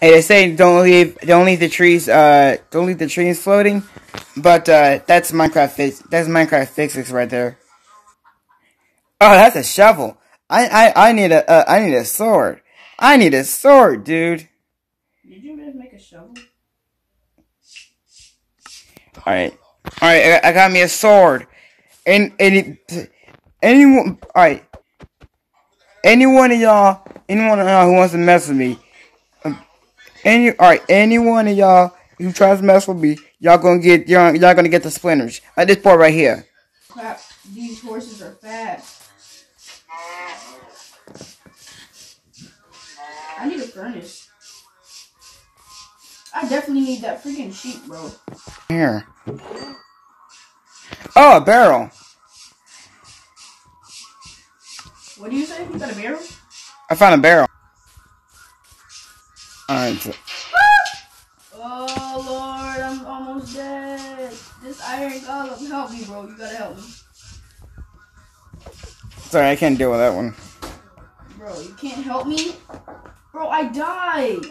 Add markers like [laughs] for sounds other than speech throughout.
Hey, they say don't leave, don't leave the trees, uh, don't leave the trees floating. But uh, that's Minecraft fix. That's Minecraft physics right there. Oh, that's a shovel. I I I need a uh, I need a sword. I need a sword, dude. Did you just make a shovel? All right, all right. I, I got me a sword. And any anyone, all right. Anyone of y'all, anyone of y'all who wants to mess with me, any all right, any one of y'all who tries to mess with me, y'all gonna get y'all y'all gonna get the splinters. At this part right here. Crap, these horses are fast. I need a furnace. I definitely need that freaking sheep, bro. Here. Oh, a barrel. What do you say? You got a barrel? I found a barrel. Alright. so- Oh lord, I'm almost dead. This iron golem, help me, bro. You gotta help me, Sorry, I can't deal with that one. bro. You can't help me, bro. I died.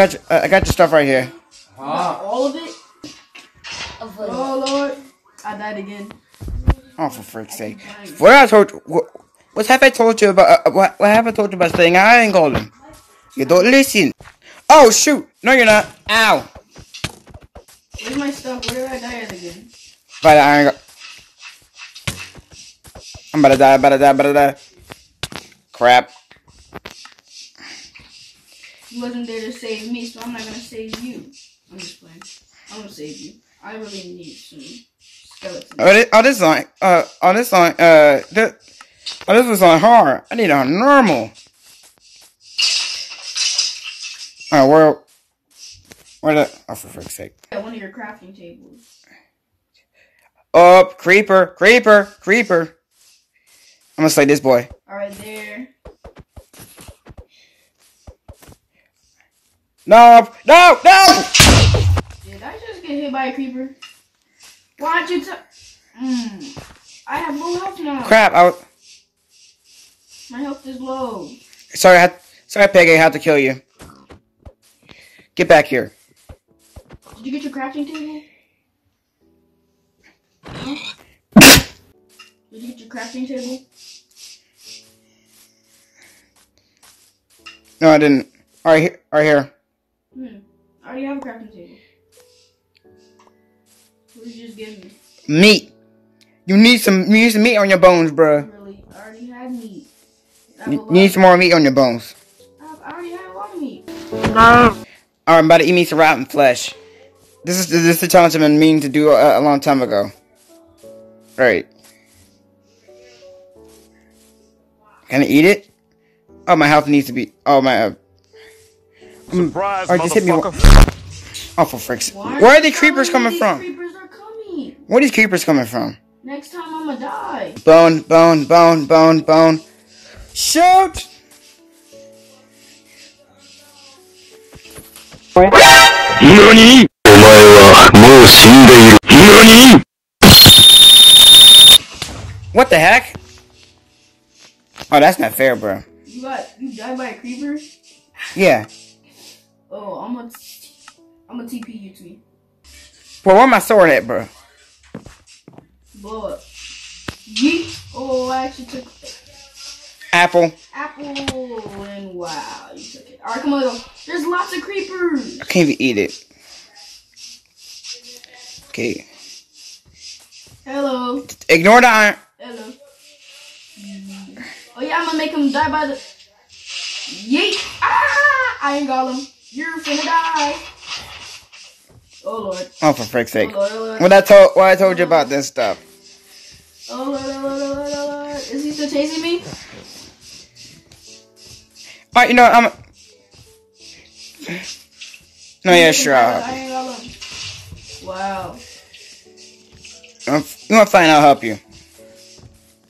I got, your, I got your stuff right here. I died again. Oh, for frick's sake. What I told what, what have I told you about? Uh, what, what have I told you about saying I ain't golem? You don't listen. Oh shoot! No, you're not. Ow! Where's my stuff? Where did I die at again? By the iron. I'm about to die. About to die. About to die. Crap. You wasn't there to save me, so I'm not gonna save you. I'm just playing. I'm gonna save you. I really need some. Oh, this, oh, this on. Uh, oh, this on. Uh, this, oh, this was on hard. I need on normal. Oh, where? Where the? Oh, for frick's sake. At one of your crafting tables. Up, creeper, creeper, creeper. I'm gonna slay this boy. Alright, there. No, no, no! Did I just get hit by a creeper? Why don't you mm. I have low health now. Crap! I My health is low. sorry, I had, sorry, Peggy, I had to kill you. Get back here. Did you get your crafting table? Huh? [laughs] Did you get your crafting table? No, I didn't. All right, here, right here. Hmm. I already have a crafting table. What did you just give me? Meat. You need some. You need some meat on your bones, bruh. Really? I already had meat. I, have a You need some more meat on your bones. I have- already had a lot of meat. All right, I'm about to eat me some rotten flesh. This is this is the challenge I've been meaning to do a, a long time ago. All right. Can I eat it? Oh, my health needs to be. Oh my. Uh, Surprise, Alright, just hit me one- motherfucker. oh, for frick's. Where are the creepers coming these from? Where these creepers coming from? Next time I'ma die. Bone, bone, bone, bone, bone. Shoot! NANI?! What the heck? Oh, that's not fair, bro. You got you died by a creeper? Yeah. Oh, I'm gonna I'm gonna TP you to me. Bro, where my sword at, bro? Up. Yeet. Oh, I actually took Apple. apple and wow, you took it. Alright, come on, go. There's lots of creepers. I can't even eat it. Okay. Hello. Ignore the iron. Hello. Oh yeah, I'm gonna make him die by the Yeet! Ah! Iron Golem. You're finna die. Oh lord. Oh, for frick's sake. Oh lord, oh lord. What I told, what I told you about this stuff. Oh lord, oh lord, oh lord, oh lord. Is he still chasing me? All right, you know what, I'm. No, yeah, sure. I'll. Wow. I'm- You want to find? I'll help you.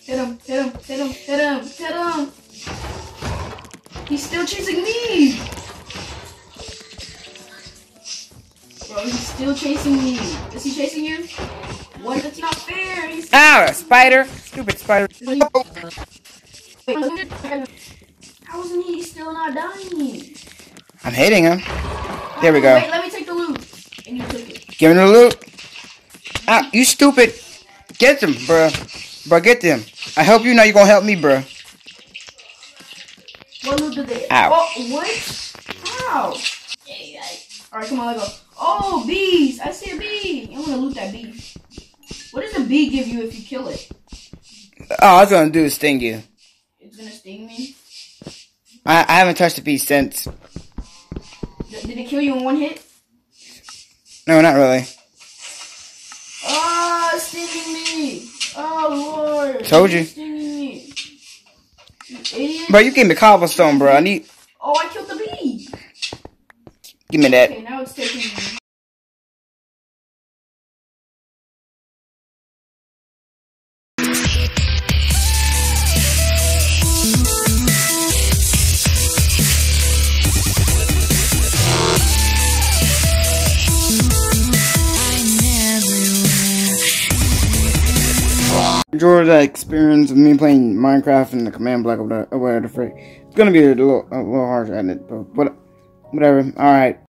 Hit him, hit him, hit him, hit him, hit him. He's still chasing me. Bro, he's still chasing me. Is he chasing you? What? That's not fair. He's Ah, a spider. Stupid spider. How isn't he still not dying? I'm hitting him. There we go. Wait, let me take the loot. And you took it. Give him the loot. Ah, you stupid. Get them, bruh. Bruh, get them. I hope you know you're gonna help me, bruh. What loot did they? Ow. Oh, what? How? Alright, come on, let's go. Oh, bees! I see a bee! I wanna loot that bee. Bee give you if you kill it? All I was gonna do is sting you. It's gonna sting me? I, I haven't touched a bee since. Did it kill you in one hit? No, not really. Oh, it's stinging me! Oh, Lord! Told you. Stinging me. You idiot. Bro, you gave me cobblestone, bro. I need. Oh, I killed the bee! Give me that. Okay, now it's taking me. Enjoy that experience of me playing Minecraft and the command block or whatever the frick. It's gonna be a little a little harsh at it, but but whatever. All right.